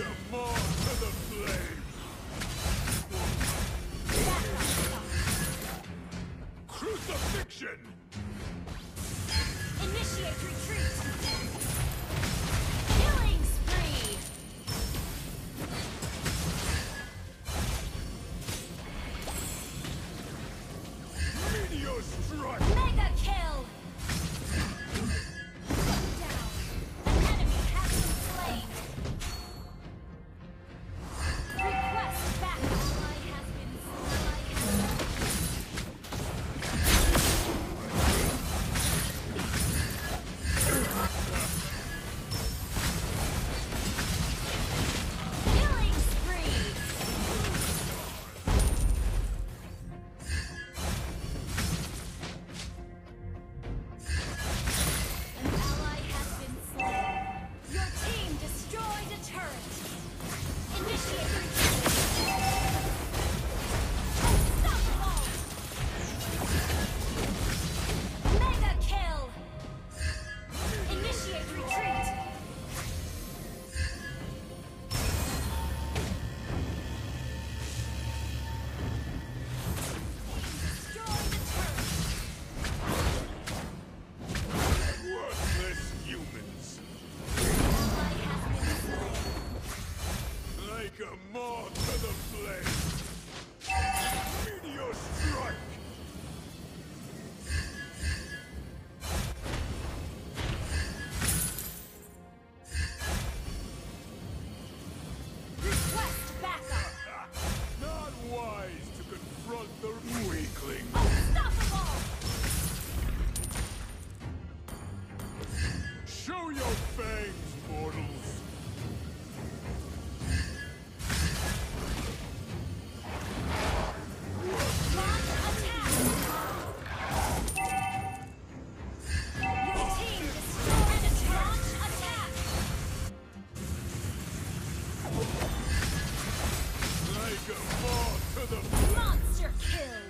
go. Take a more to the blade! Meteor strike! Monster kill!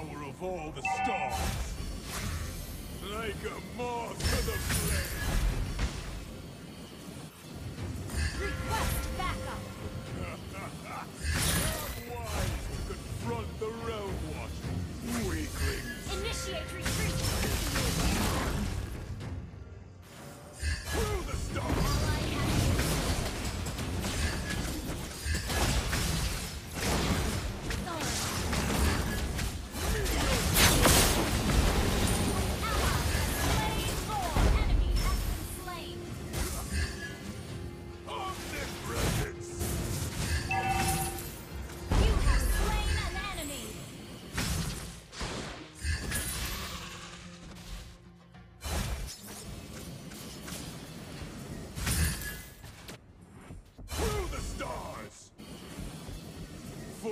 power of all the stars. Like a moth to the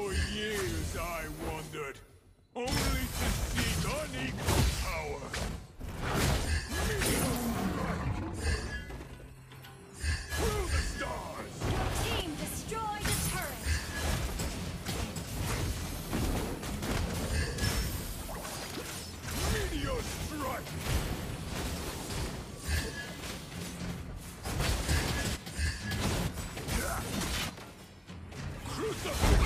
For years I wandered, only to seek unequal power. Through the stars. Team destroyed a turret. Meteor strike! Crucifix!